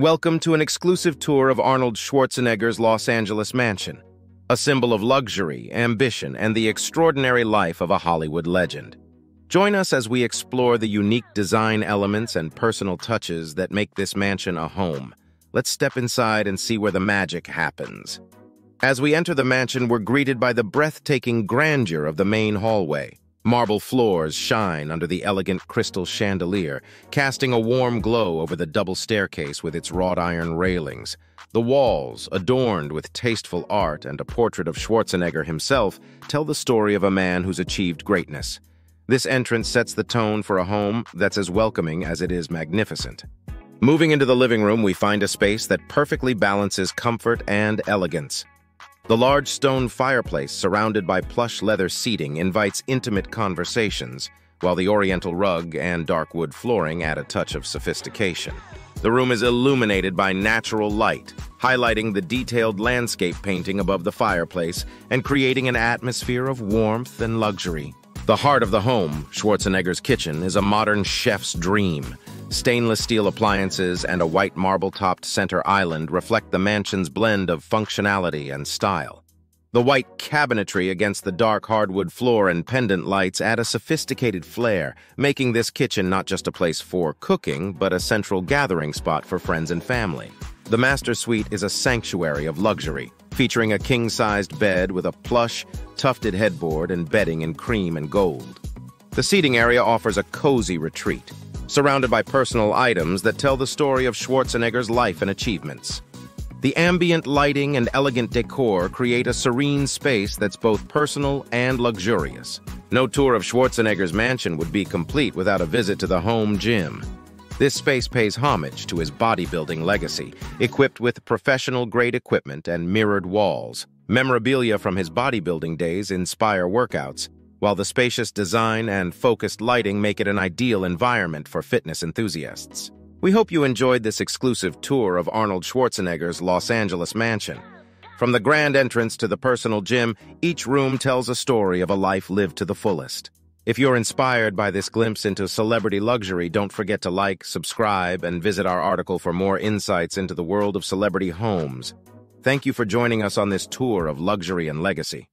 Welcome to an exclusive tour of Arnold Schwarzenegger's Los Angeles mansion, a symbol of luxury, ambition, and the extraordinary life of a Hollywood legend. Join us as we explore the unique design elements and personal touches that make this mansion a home. Let's step inside and see where the magic happens. As we enter the mansion, we're greeted by the breathtaking grandeur of the main hallway. Marble floors shine under the elegant crystal chandelier, casting a warm glow over the double staircase with its wrought iron railings. The walls, adorned with tasteful art and a portrait of Schwarzenegger himself, tell the story of a man who's achieved greatness. This entrance sets the tone for a home that's as welcoming as it is magnificent. Moving into the living room, we find a space that perfectly balances comfort and elegance. The large stone fireplace surrounded by plush leather seating invites intimate conversations, while the oriental rug and dark wood flooring add a touch of sophistication. The room is illuminated by natural light, highlighting the detailed landscape painting above the fireplace and creating an atmosphere of warmth and luxury. The heart of the home, Schwarzenegger's kitchen, is a modern chef's dream. Stainless steel appliances and a white marble-topped center island reflect the mansion's blend of functionality and style. The white cabinetry against the dark hardwood floor and pendant lights add a sophisticated flair, making this kitchen not just a place for cooking, but a central gathering spot for friends and family. The master suite is a sanctuary of luxury, featuring a king-sized bed with a plush, tufted headboard and bedding in cream and gold. The seating area offers a cozy retreat, surrounded by personal items that tell the story of Schwarzenegger's life and achievements. The ambient lighting and elegant decor create a serene space that's both personal and luxurious. No tour of Schwarzenegger's mansion would be complete without a visit to the home gym. This space pays homage to his bodybuilding legacy, equipped with professional-grade equipment and mirrored walls. Memorabilia from his bodybuilding days inspire workouts, while the spacious design and focused lighting make it an ideal environment for fitness enthusiasts. We hope you enjoyed this exclusive tour of Arnold Schwarzenegger's Los Angeles mansion. From the grand entrance to the personal gym, each room tells a story of a life lived to the fullest. If you're inspired by this glimpse into celebrity luxury, don't forget to like, subscribe, and visit our article for more insights into the world of celebrity homes. Thank you for joining us on this tour of luxury and legacy.